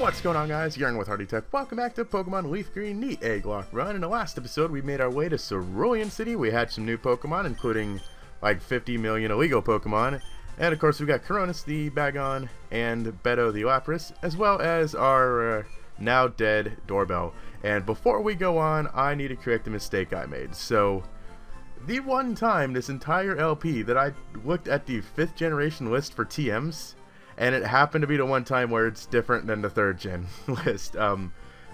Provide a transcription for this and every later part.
What's going on guys? Yarn with Hardy Tech. Welcome back to Pokemon Leaf Green Neat Egglocke Run. In the last episode we made our way to Cerulean City. We had some new Pokemon including like 50 million illegal Pokemon. And of course we got Coronis the Bagon and Beto the Lapras as well as our uh, now dead Doorbell. And before we go on I need to correct a mistake I made. So the one time this entire LP that I looked at the 5th generation list for TMs and it happened to be the one time where it's different than the third gen list. Um,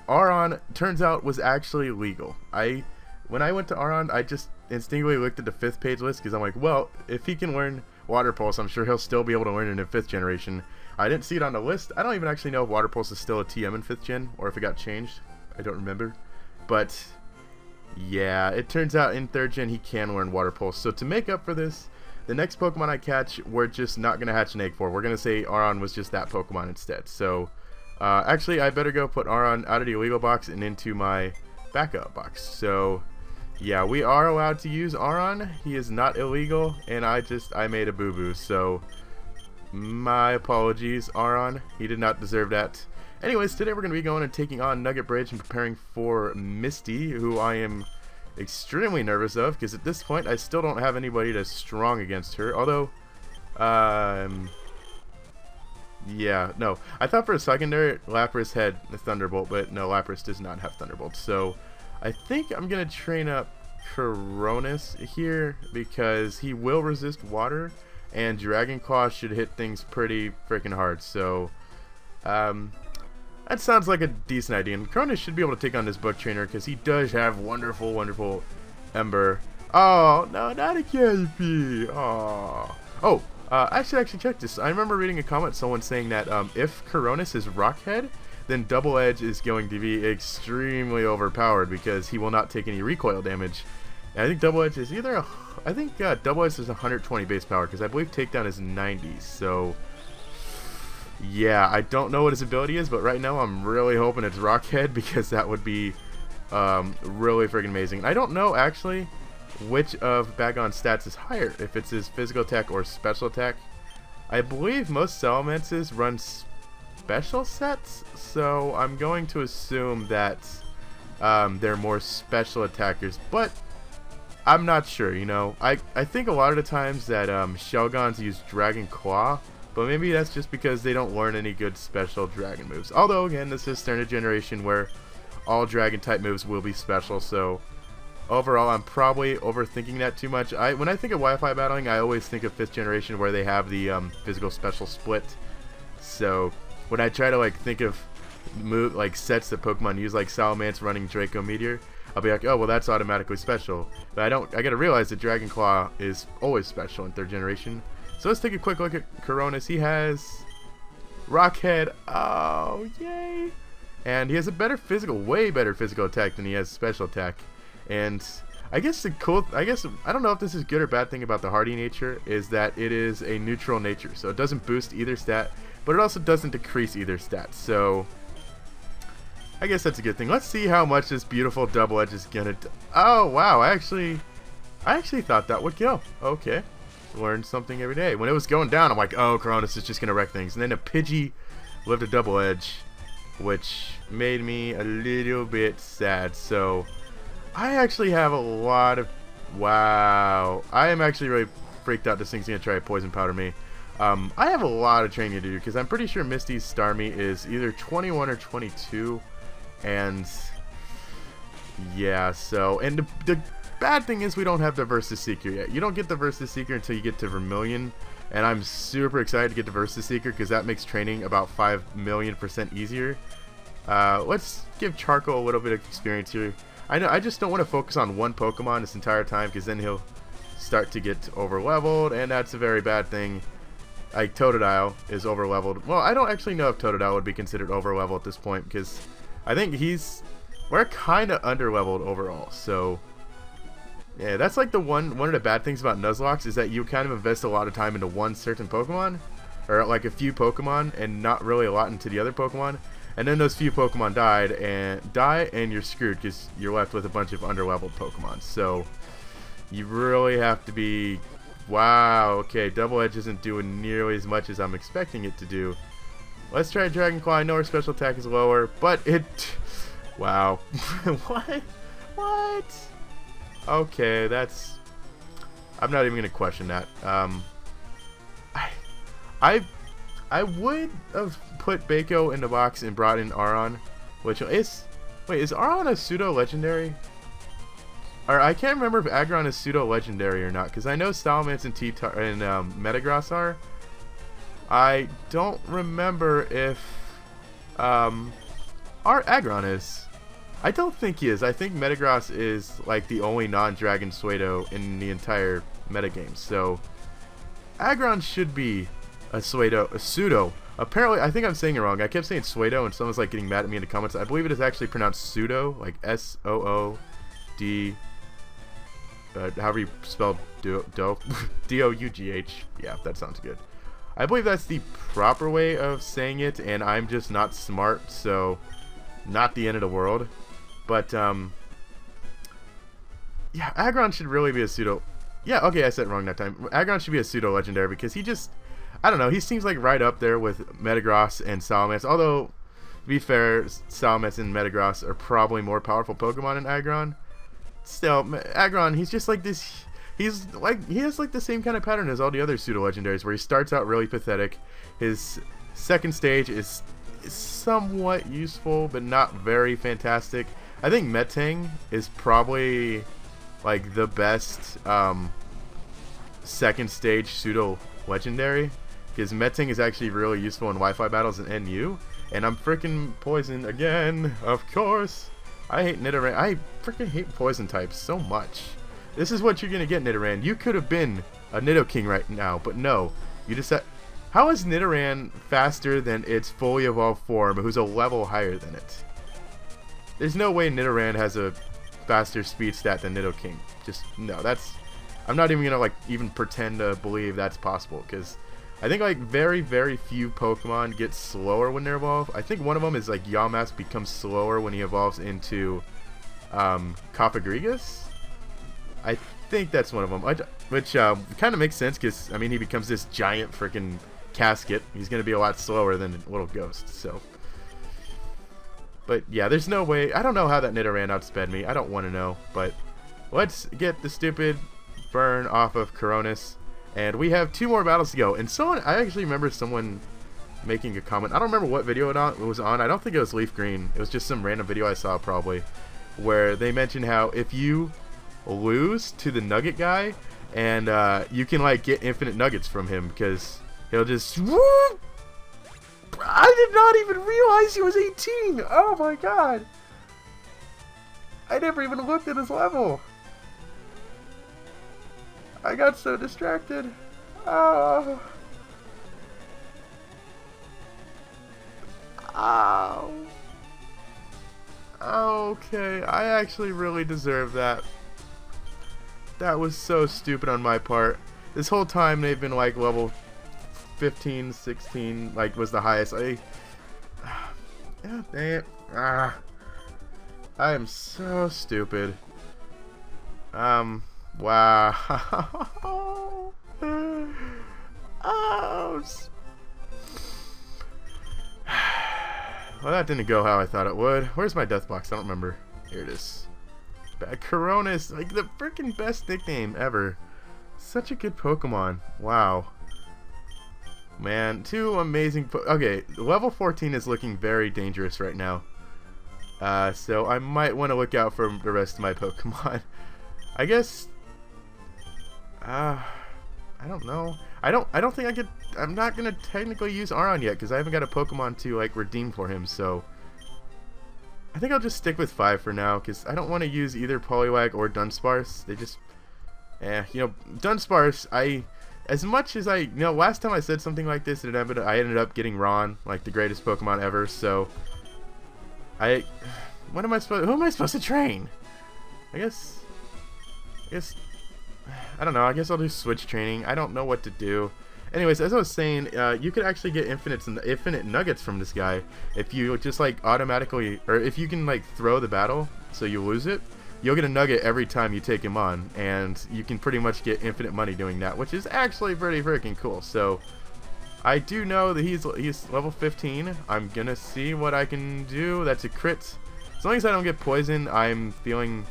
Aron turns out was actually legal. I when I went to Aron, I just instinctively looked at the fifth page list because I'm like, well, if he can learn Water Pulse, I'm sure he'll still be able to learn it in fifth generation. I didn't see it on the list. I don't even actually know if Water Pulse is still a TM in fifth gen or if it got changed. I don't remember, but yeah, it turns out in third gen he can learn Water Pulse. So to make up for this, the next Pokemon I catch, we're just not going to hatch an egg for. We're going to say Aron was just that Pokemon instead. So, uh, actually, I better go put Aron out of the illegal box and into my backup box. So, yeah, we are allowed to use Aron. He is not illegal, and I just, I made a boo-boo. So, my apologies, Aron. He did not deserve that. Anyways, today we're going to be going and taking on Nugget Bridge and preparing for Misty, who I am extremely nervous of because at this point I still don't have anybody that's strong against her. Although, um, yeah, no. I thought for a second there Lapras had a Thunderbolt, but no, Lapras does not have Thunderbolt. So I think I'm going to train up Coronis here because he will resist water and Dragon Claw should hit things pretty freaking hard. So, um, that sounds like a decent idea. And Cronus should be able to take on this book trainer because he does have wonderful, wonderful Ember. Oh, no, not a Caterpie. Oh. Oh, uh, I should actually check this. I remember reading a comment, someone saying that um, if Coronis is Rockhead, then Double Edge is going to be extremely overpowered because he will not take any recoil damage. And I think Double Edge is either a, I think uh, Double Edge is 120 base power because I believe Takedown is 90. So yeah, I don't know what his ability is, but right now I'm really hoping it's Rockhead because that would be um, really freaking amazing. I don't know actually which of Bagon's stats is higher, if it's his physical attack or special attack. I believe most Salamences run special sets, so I'm going to assume that um, they're more special attackers, but I'm not sure, you know. I, I think a lot of the times that um, Shelgons use Dragon Claw, but maybe that's just because they don't learn any good special dragon moves. Although, again, this is Standard Generation where all dragon type moves will be special, so overall I'm probably overthinking that too much. I When I think of Wi-Fi battling, I always think of 5th generation where they have the um, physical special split. So when I try to like think of move like sets that Pokemon use, like Salamence running Draco Meteor, I'll be like, oh well, that's automatically special. But I don't. I gotta realize that Dragon Claw is always special in third generation. So let's take a quick look at Coronis. He has Rockhead. Oh, yay! And he has a better physical, way better physical attack than he has special attack. And I guess the cool, I guess, I don't know if this is good or bad thing about the hardy nature, is that it is a neutral nature. So it doesn't boost either stat, but it also doesn't decrease either stat. So I guess that's a good thing. Let's see how much this beautiful double edge is gonna. oh wow! I actually, I actually thought that would kill. Okay learn something every day. When it was going down, I'm like, oh, Coronis is just going to wreck things. And then a Pidgey lived a double edge, which made me a little bit sad. So I actually have a lot of... Wow. I am actually really freaked out this thing's going to try to poison powder me. Um, I have a lot of training to do because I'm pretty sure Misty's Starmie is either 21 or 22. And yeah, so... And the, the Bad thing is we don't have the Versus Seeker yet. You don't get the Versus Seeker until you get to Vermilion, and I'm super excited to get the Versus Seeker because that makes training about 5 million percent easier. Uh, let's give Charcoal a little bit of experience here. I know I just don't want to focus on one Pokemon this entire time because then he'll start to get over leveled, and that's a very bad thing. Like Totodile is over leveled. Well, I don't actually know if Totodile would be considered over at this point because I think he's we're kind of under leveled overall. So yeah, that's like the one one of the bad things about Nuzlocke is that you kind of invest a lot of time into one certain Pokemon, or like a few Pokemon, and not really a lot into the other Pokemon. And then those few Pokemon died and die, and you're screwed because you're left with a bunch of underleveled Pokemon. So you really have to be. Wow. Okay, Double Edge isn't doing nearly as much as I'm expecting it to do. Let's try Dragon Claw. I know our special attack is lower, but it... Wow. what? What? Okay, that's... I'm not even going to question that. Um, I, I, I would have put Bako in the box and brought in Aron, which is... Wait, is Aron a pseudo-legendary? Or I can't remember if Aggron is pseudo-legendary or not, because I know Salamence and, T and um, Metagross are. I don't remember if um, our Aggron is. I don't think he is. I think Metagross is like the only non-Dragon Pseudo in the entire metagame. So Aggron should be a Pseudo, a pseudo. Apparently, I think I'm saying it wrong. I kept saying Pseudo, and someone's like getting mad at me in the comments. I believe it is actually pronounced pseudo, like S O O D. Uh, however you spell do, do, D O U G H. Yeah, that sounds good. I believe that's the proper way of saying it, and I'm just not smart, so not the end of the world. But, um, yeah, Aggron should really be a pseudo. Yeah, okay, I said wrong that time. Aggron should be a pseudo legendary because he just, I don't know, he seems like right up there with Metagross and Salamence. Although, to be fair, Salamence and Metagross are probably more powerful Pokemon than Aggron. Still, Aggron, he's just like this he's like he has like the same kind of pattern as all the other pseudo legendaries where he starts out really pathetic his second stage is somewhat useful but not very fantastic i think metang is probably like the best um, second stage pseudo legendary because metang is actually really useful in wi-fi battles and nu and i'm freaking poison again of course i hate Nidoran. i freaking hate poison types so much this is what you're to get, Nidoran. You could have been a Nidoking right now, but no. You decide... How is Nidoran faster than its fully evolved form, who's a level higher than it? There's no way Nidoran has a faster speed stat than Nidoking. Just, no, that's... I'm not even to, like, even pretend to believe that's possible, because... I think, like, very, very few Pokemon get slower when they evolve. I think one of them is, like, Yamask becomes slower when he evolves into, um, Cofagrigus? I think that's one of them, which um, kind of makes sense because I mean he becomes this giant freaking casket. He's to be a lot slower than a little ghost. So, but yeah, there's no way. I don't know how that Nidoran outsped me. I don't want to know. But let's get the stupid burn off of Coronis, and we have two more battles to go. And someone, I actually remember someone making a comment. I don't remember what video it was on. I don't think it was Leaf Green. It was just some random video I saw probably, where they mentioned how if you lose to the nugget guy, and uh, you can like get infinite nuggets from him because he'll just. Whoop! I did not even realize he was 18. Oh my god. I never even looked at his level. I got so distracted. Oh. Ow. Okay, I actually really deserve that. That was so stupid on my part. This whole time they've been like level 15, 16, like was the highest. I, yeah, dang it. Ah, I am so stupid. Um, wow. oh, well, that didn't go how I thought it would. Where's my death box? I don't remember. Here it is. Coronis, like the freaking best nickname ever. Such a good Pokemon. Wow. Man, two amazing. okay, level 14 is looking very dangerous right now. Uh, so I might want to look out for the rest of my Pokemon. I guess. Uh, I don't know. I don't. I don't think I could. I'm not gonna technically use Aron yet because I haven't got a Pokemon to like redeem for him. So I think I'll just stick with five for now, because I don't want to use either Poliwag or Dunsparce. They just, eh, you know, Dunsparce, I, as much as I, you know, last time I said something like this, it ended, I ended up getting Ron, like the greatest Pokemon ever, so, I, what am I supposed, who am I supposed to train? I guess, I guess, I don't know, I guess I'll do switch training. I don't know what to do. Anyways, as I was saying, uh, you could actually get infinite infinite nuggets from this guy if you just like automatically, or if you can like throw the battle so you lose it, you'll get a nugget every time you take him on, and you can pretty much get infinite money doing that, which is actually pretty freaking cool. So I do know that he's he's level 15. I'm gonna see what I can do. That's a crit. As long as I don't get poisoned, I'm feeling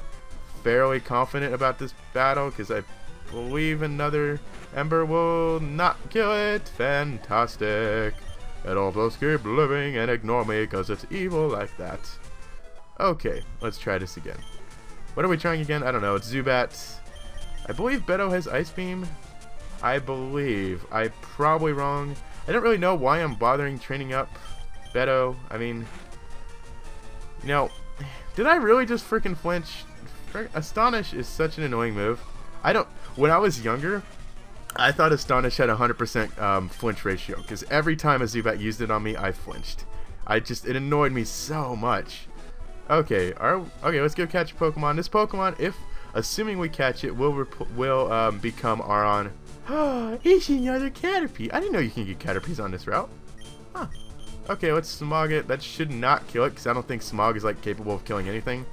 fairly confident about this battle because I believe another Ember will not kill it. Fantastic. It'll just keep living and ignore me because it's evil like that. Okay, let's try this again. What are we trying again? I don't know. It's Zubat. I believe Beto has Ice Beam. I believe. I'm probably wrong. I don't really know why I'm bothering training up Beto. I mean, you know, did I really just freaking flinch? Astonish is such an annoying move. I don't. When I was younger, I thought Astonish had a 100% um, flinch ratio because every time a Zubat used it on me, I flinched. I just it annoyed me so much. Okay, our, okay, let's go catch a Pokemon. This Pokemon, if assuming we catch it, will will um, become Aron. it's another Caterpie. I didn't know you can get Caterpies on this route. Huh. Okay, let's Smog it. That should not kill it because I don't think Smog is like capable of killing anything.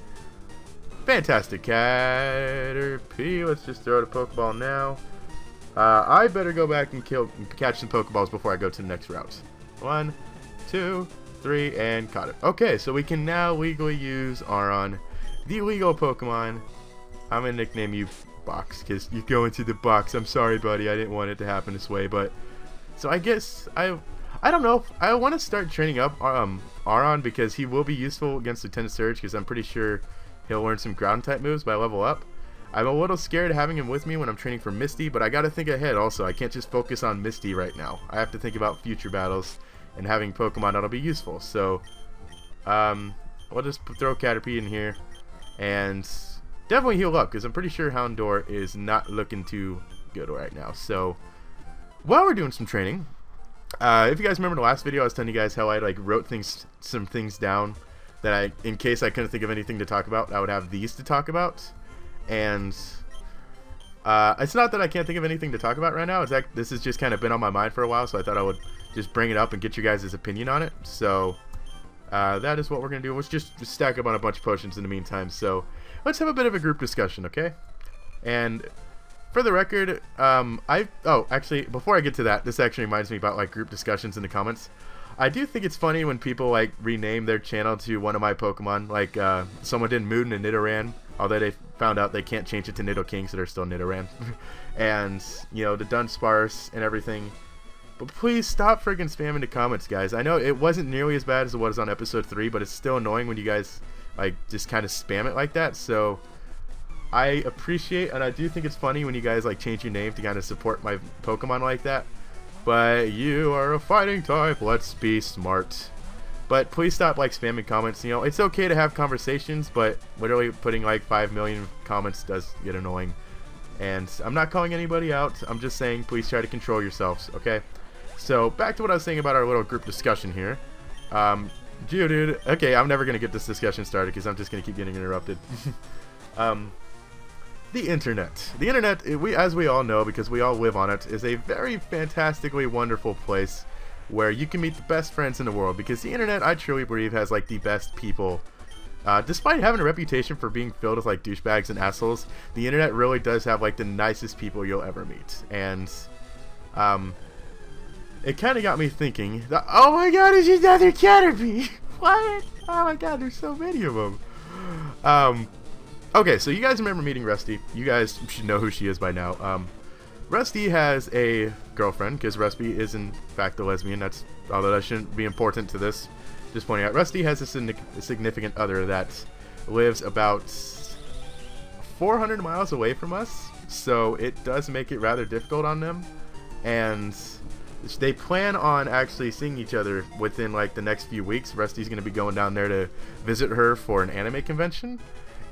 Fantastic Caterpie. Let's just throw the Pokeball now. Uh, I better go back and kill, catch some Pokeballs before I go to the next route. One, two, three, and caught it. Okay, so we can now legally use Aron, the legal Pokemon. I'm gonna nickname you Box because you go into the box. I'm sorry, buddy. I didn't want it to happen this way, but so I guess I I don't know. I want to start training up um Aron because he will be useful against Lieutenant Surge because I'm pretty sure he'll learn some ground type moves by level up. I'm a little scared having him with me when I'm training for Misty, but I gotta think ahead also. I can't just focus on Misty right now. I have to think about future battles and having Pokemon that'll be useful. So, um, we'll just throw Caterpie in here and definitely heal up because I'm pretty sure Houndour is not looking too good right now. So, while we're doing some training, uh, if you guys remember the last video, I was telling you guys how I like wrote things, some things down that I, in case I couldn't think of anything to talk about, I would have these to talk about and uh, it's not that I can't think of anything to talk about right now. It's like this has just kind of been on my mind for a while, so I thought I would just bring it up and get you guys' opinion on it. So uh, that is what we're gonna do. Let's just, just stack up on a bunch of potions in the meantime. So let's have a bit of a group discussion, okay? And for the record, um, I oh actually before I get to that, this actually reminds me about like group discussions in the comments. I do think it's funny when people like rename their channel to one of my Pokemon. Like uh, someone did Moon and Nidoran Although they found out they can't change it to Nidoking, so they're still Nidoran. and, you know, the Dunsparce and everything. But please stop freaking spamming the comments, guys. I know it wasn't nearly as bad as it was on episode 3, but it's still annoying when you guys, like, just kind of spam it like that. So, I appreciate, and I do think it's funny when you guys, like, change your name to kind of support my Pokemon like that. But you are a fighting type. Let's be smart. But please stop like spamming comments. You know, it's okay to have conversations, but literally putting like 5 million comments does get annoying. And I'm not calling anybody out. I'm just saying please try to control yourselves, okay? So back to what I was saying about our little group discussion here. Um, dude, okay, I'm never going to get this discussion started because I'm just going to keep getting interrupted. um, the internet. The internet, we, as we all know, because we all live on it, is a very fantastically wonderful place where you can meet the best friends in the world because the internet, I truly believe, has like the best people. Uh, despite having a reputation for being filled with like douchebags and assholes, the internet really does have like the nicest people you'll ever meet. And um, it kind of got me thinking, that, oh my god, it's another Caterpie! what? Oh my god, there's so many of them. Um, okay, so you guys remember meeting Rusty. You guys should know who she is by now. Um, Rusty has a girlfriend, because Rusty is in fact a lesbian, that's although that shouldn't be important to this. Just pointing out, Rusty has a, significant other that lives about 400 miles away from us, so it does make it rather difficult on them. And they plan on actually seeing each other within like the next few weeks. Rusty's going to be going down there to visit her for an anime convention.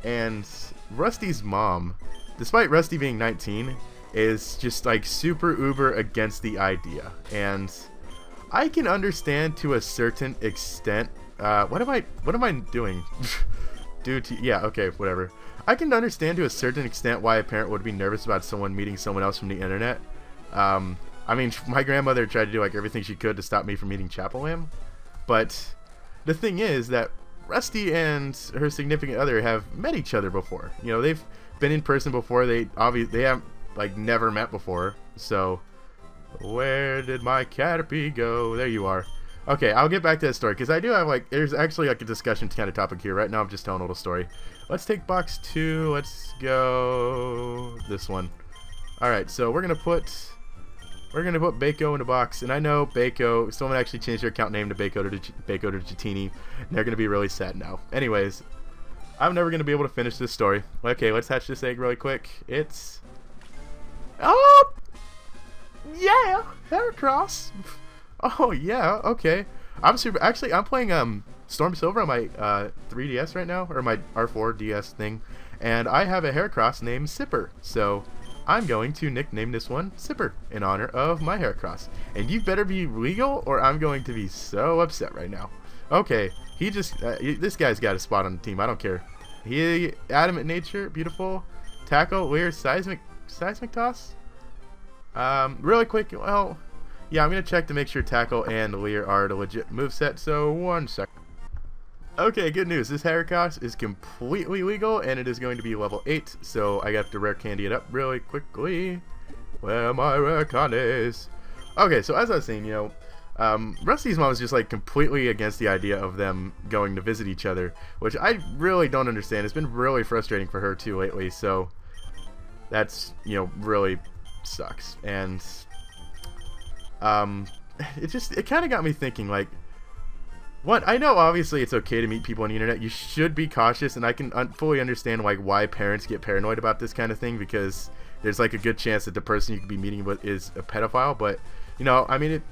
And Rusty's mom, despite Rusty being 19, is just like super uber against the idea. And I can understand to a certain extent. Uh, what am I? What am I doing? Due to yeah, okay, whatever. I can understand to a certain extent why a parent would be nervous about someone meeting someone else from the internet. Um, I mean, my grandmother tried to do like everything she could to stop me from eating Chapelam, but the thing is that Rusty and her significant other have met each other before. You know, they've been in person before. They obviously they have like never met before. So Where did my Caterpie go? There you are. Okay, I'll get back to that story, because I do have, like, there's actually, like, a discussion kind of topic here. Right now, I'm just telling a little story. Let's take box two. Let's go this one. Alright, so we're to put... We're going to put Bako in a box, and I know Bako, someone actually changed their account name to Bako to, Bako to Jatini, they're going to be really sad now. Anyways, I'm never going to be able to finish this story. Okay, let's hatch this egg really quick. It's... Oh! Yeah! Heracross! Oh, yeah, okay. I'm super... Actually, I'm playing um Storm Silver on my uh, 3DS right now, or my R4 DS thing, and I have a Heracross named Sipper, so I'm going to nickname this one Sipper in honor of my Heracross. And you better be legal, or I'm going to be so upset right now. Okay, he just... Uh, this guy's got a spot on the team, I don't care. He... Adamant Nature, beautiful. Tackle, weird, seismic... Seismic Toss? Um, really quick, well... Yeah, I'm going to check to make sure Tackle and Leer are the legit moveset, so one sec. Okay, good news. This Heracross is completely legal, and it is going to be level 8, so I got to rare candy it up really quickly. Where my rare candies? Okay, so as I was saying, you know, um, Rusty's mom is just like completely against the idea of them going to visit each other, which I really don't understand. It's been really frustrating for her too lately, so that's, you know, really sucks. And um, it just it kind of got me thinking like what I know obviously it's okay to meet people on the internet. You should be cautious, and I can un fully understand like why parents get paranoid about this kind of thing because there's like a good chance that the person you could be meeting with is a pedophile. But you know, I mean, it,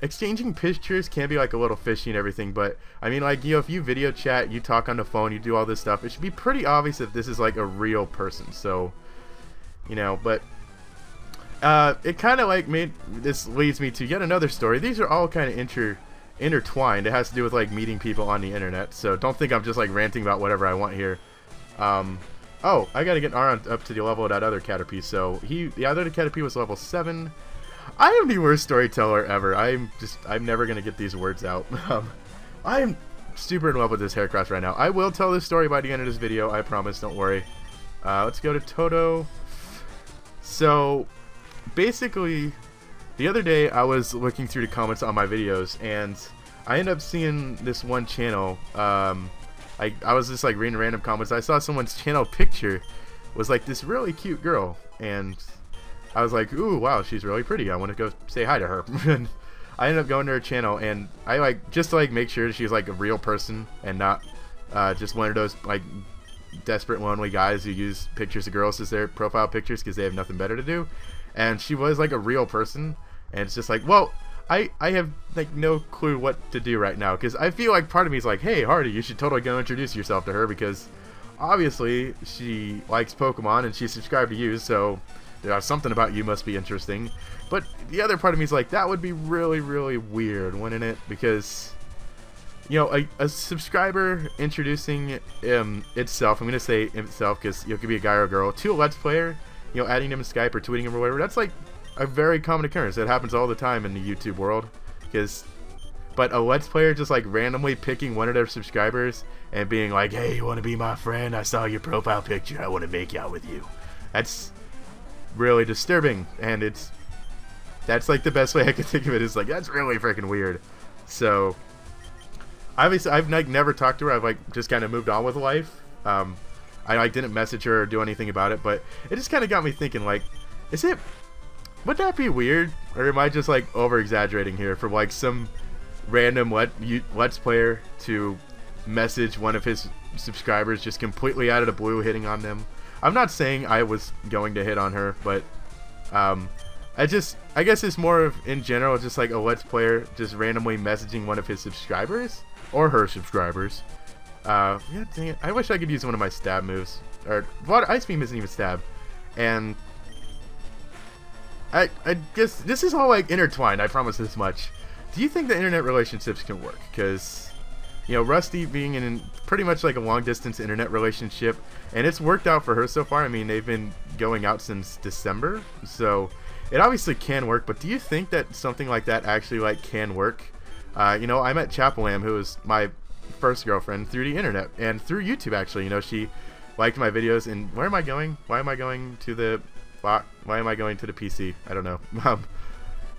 exchanging pictures can be like a little fishy and everything. But I mean, like you know, if you video chat, you talk on the phone, you do all this stuff, it should be pretty obvious that this is like a real person. So, you know, but uh, it kind of like made this leads me to yet another story. These are all kind of inter intertwined. It has to do with like meeting people on the internet. So don't think I'm just like ranting about whatever I want here. Um, oh, I gotta get Aron up to the level of that other Caterpie. So he, the other Caterpie was level seven. I am the worst storyteller ever. I'm just, I'm never gonna get these words out. Um, I am super in love with this Heracross right now. I will tell this story by the end of this video. I promise. Don't worry. Uh, let's go to Toto. So basically, the other day I was looking through the comments on my videos, and I ended up seeing this one channel. Um, I, I was just like reading random comments. I saw someone's channel picture was like this really cute girl, and I was like, ooh, wow, she's really pretty. I want to go say hi to her. and I ended up going to her channel, and I like just to like make sure she's like a real person and not uh, just one of those like desperate lonely guys who use pictures of girls as their profile pictures because they have nothing better to do and she was like a real person and it's just like well I, I have like no clue what to do right now because I feel like part of me is like hey Hardy you should totally go introduce yourself to her because obviously she likes Pokemon and she's subscribed to you so there's something about you must be interesting. But the other part of me is like that would be really really weird wouldn't it? Because you know, a, a subscriber introducing um, itself, I'm going to say itself because it could be a guy or a girl, to a Let's Player, you know, adding them in Skype or tweeting them or whatever, that's like a very common occurrence. That happens all the time in the YouTube world. Because, but a Let's Player just like randomly picking one of their subscribers and being like, hey, you want to be my friend? I saw your profile picture. I want to make out with you. That's really disturbing. And it's, that's like the best way I can think of it is like, that's really freaking weird. So, obviously, I've like never talked to her. I've like just kind of moved on with life. Um, I like didn't message her or do anything about it, but it just kind of got me thinking like, is it? Would that be weird, or am I just like over exaggerating here for like some random let you, let's player to message one of his subscribers just completely out of the blue, hitting on them? I'm not saying I was going to hit on her, but um, I just I guess it's more of in general just like a let's player just randomly messaging one of his subscribers or her subscribers uh, yeah, dang it. I wish I could use one of my stab moves. Or, water, Ice Beam isn't even stab. And, I, I guess this is all, like, intertwined, I promise this much. Do you think the internet relationships can work? Because, you know, Rusty being in pretty much like a long-distance internet relationship, and it's worked out for her so far. I mean, they've been going out since December, so it obviously can work, but do you think that something like that actually, like, can work? Uh, you know, I met Chapelam, who was my first girlfriend through the internet and through YouTube actually. You know, she liked my videos. And where am I going? Why am I going to the why am I going to the PC? I don't know. Um,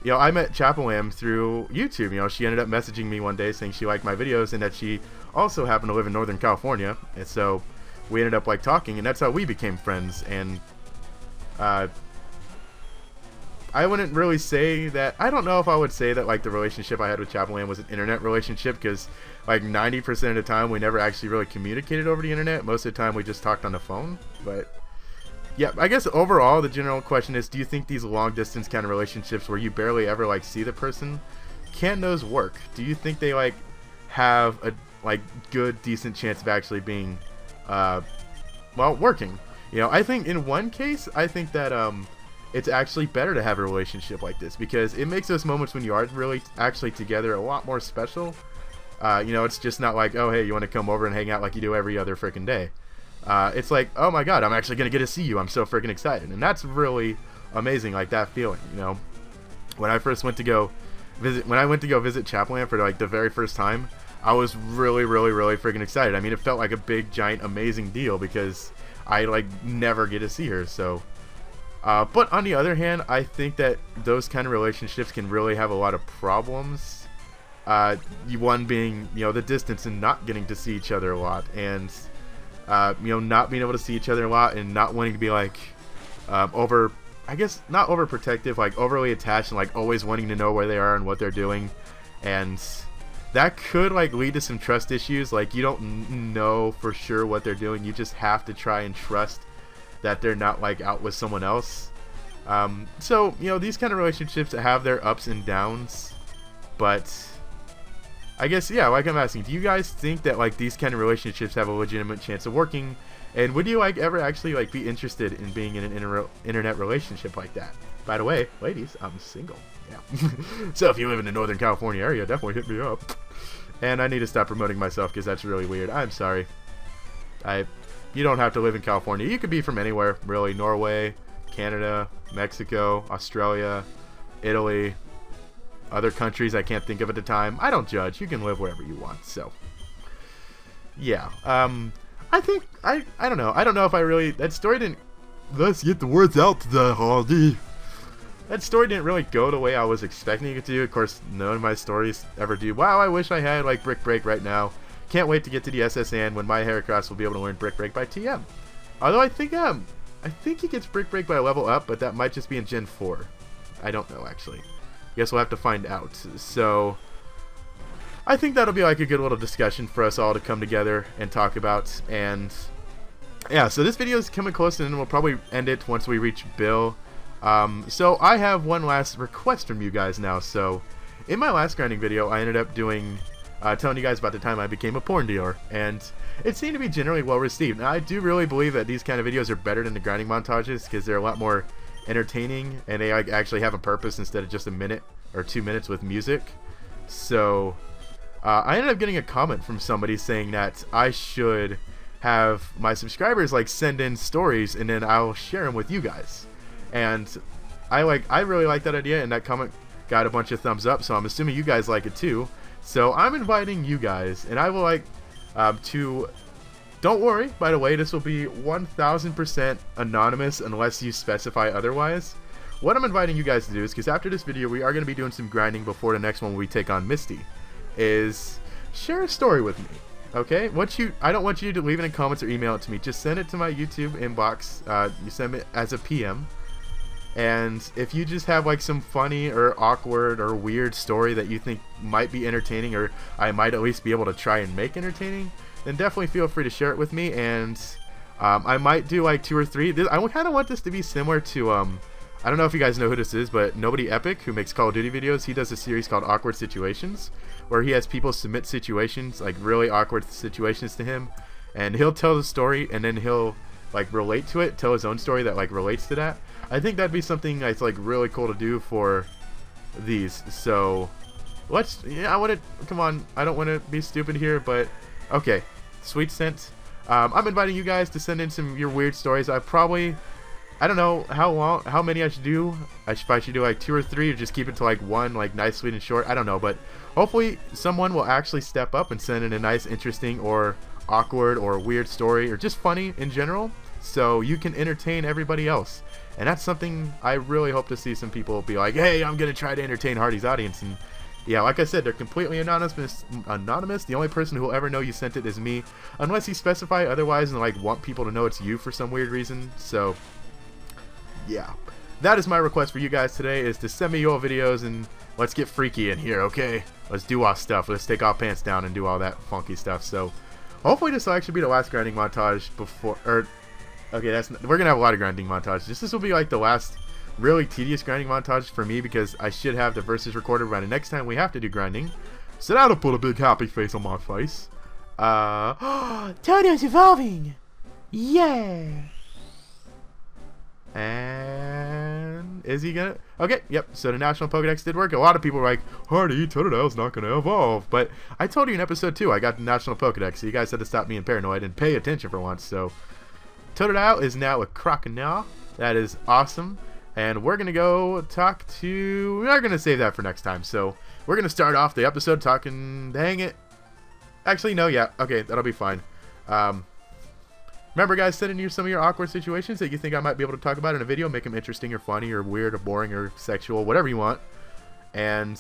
you know, I met Chapel through YouTube. You know, she ended up messaging me one day saying she liked my videos and that she also happened to live in Northern California. And so we ended up like talking, and that's how we became friends. And uh, I wouldn't really say that. I don't know if I would say that like the relationship I had with Chapel was an internet relationship because like 90% of the time we never actually really communicated over the internet. Most of the time we just talked on the phone. But yeah, I guess overall the general question is, do you think these long distance kind of relationships where you barely ever like see the person, can those work? Do you think they like have a like good decent chance of actually being, uh, well, working? You know, I think in one case, I think that um, it's actually better to have a relationship like this because it makes those moments when you are really actually together a lot more special. Uh, you know, it's just not like, oh, hey, you want to come over and hang out like you do every other freaking day uh, it's like, oh my god, I'm actually gonna get to see you. I'm so freaking excited, and that's really amazing. Like that feeling, you know. When I first went to go visit, when I went to go visit Chapel for like the very first time, I was really, really, really freaking excited. I mean, it felt like a big, giant, amazing deal because I like never get to see her. So, uh, but on the other hand, I think that those kind of relationships can really have a lot of problems. Uh, one being, you know, the distance and not getting to see each other a lot, and uh, you know, not being able to see each other a lot and not wanting to be like um, over, I guess not overprotective, like overly attached and like always wanting to know where they are and what they're doing, and that could like lead to some trust issues. Like you don't know for sure what they're doing. You just have to try and trust that they're not like out with someone else. Um, so you know these kind of relationships have their ups and downs, but I guess, yeah, like I'm asking, do you guys think that, like, these kind of relationships have a legitimate chance of working? And would you, like, ever actually, like, be interested in being in an inter internet relationship like that? By the way, ladies, I'm single. Yeah. so if you live in the Northern California area, definitely hit me up. And I need to stop promoting myself because that's really weird. I'm sorry. I, you don't have to live in California. You could be from anywhere, really. Norway, Canada, Mexico, Australia, Italy, other countries I can't think of at the time. I don't judge. You can live wherever you want. So, yeah. Um, I think I I don't know. I don't know if I really that story didn't. Let's get the words out to the Hardy. That story didn't really go the way I was expecting it to. Of course, none of my stories ever do. Wow, I wish I had like Brick Break right now. Can't wait to get to the S.S. Anne when my Heracross will be able to learn Brick Break by TM. Although I think um I think he gets Brick Break by level up, but that might just be in Gen 4. I don't know actually. Guess we'll have to find out. So, I think that'll be like a good little discussion for us all to come together and talk about. And yeah, so this video is coming close, and we'll probably end it once we reach Bill. Um, so I have one last request from you guys now. So in my last grinding video, I ended up doing uh, telling you guys about the time I became a porn dealer, and it seemed to be generally well received. Now I do really believe that these kind of videos are better than the grinding montages because they're a lot more entertaining and they actually have a purpose instead of just a minute or two minutes with music. So uh, I ended up getting a comment from somebody saying that I should have my subscribers like send in stories and then I'll share them with you guys. And I like I really like that idea and that comment got a bunch of thumbs up so I'm assuming you guys like it too. So I'm inviting you guys and I will like um, to don't worry, by the way, this will be 1000% anonymous unless you specify otherwise. What I'm inviting you guys to do is, because after this video we are going to be doing some grinding before the next one we take on Misty, is share a story with me. Okay? What you I don't want you to leave it in comments or email it to me. Just send it to my YouTube inbox. Uh, you send it as a PM. And if you just have like some funny or awkward or weird story that you think might be entertaining or I might at least be able to try and make entertaining, then definitely feel free to share it with me. And um, I might do like two or three. This, I kind of want this to be similar to, um, I don't know if you guys know who this is, but Nobody Epic, who makes Call of Duty videos, he does a series called Awkward Situations, where he has people submit situations, like really awkward situations to him, and he'll tell the story, and then he'll like relate to it, tell his own story that like relates to that. I think that'd be something that's like really cool to do for these. So let's, yeah, I want to, come on, I don't want to be stupid here, but Okay, sweet scent. Um, I'm inviting you guys to send in some your weird stories. I probably, I don't know how long, how many I should do. I should, I should do like two or three, or just keep it to like one, like nice, sweet, and short. I don't know, but hopefully someone will actually step up and send in a nice, interesting, or awkward, or weird story, or just funny in general. so you can entertain everybody else. And that's something I really hope to see some people be like, hey, I'm to try to entertain Hardy's audience. And yeah, like I said, they're completely anonymous. Anonymous. The only person who will ever know you sent it is me, unless you specify otherwise and like want people to know it's you for some weird reason. So, yeah, that is my request for you guys today: is to send me your videos and let's get freaky in here, okay? Let's do our stuff. Let's take our pants down and do all that funky stuff. So, hopefully, this will actually be the last grinding montage before. Or, okay, that's we're gonna have a lot of grinding montages. This this will be like the last really tedious grinding montage for me because I should have the Versus Seeker by the next time we have to do grinding. So that'll put a big happy face on my face. Uh, Toto's evolving! Yeah! And is he gonna? Okay, yep. So the National Pokedex did work. A lot of people were like, "Hardy, Totodile's not gonna evolve," but I told you in episode two I got the National Pokedex, so you guys had to stop being paranoid and pay attention for once. So Totodile is now a Croconaw. That is awesome. And we're going to go talk to... We are going to save that for next time. So we're going to start off the episode talking... Dang it. Actually, no, yeah. Okay, that'll be fine. Um, remember, guys, send in you some of your awkward situations that you think I might be able to talk about in a video. Make them interesting or funny or weird or boring or sexual, whatever you want. And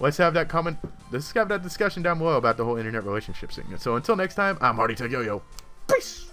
let's have that comment... Let's have that discussion down below about the whole internet relationship thing. So until next time, I'm Hardy Tech Yo-Yo. Peace!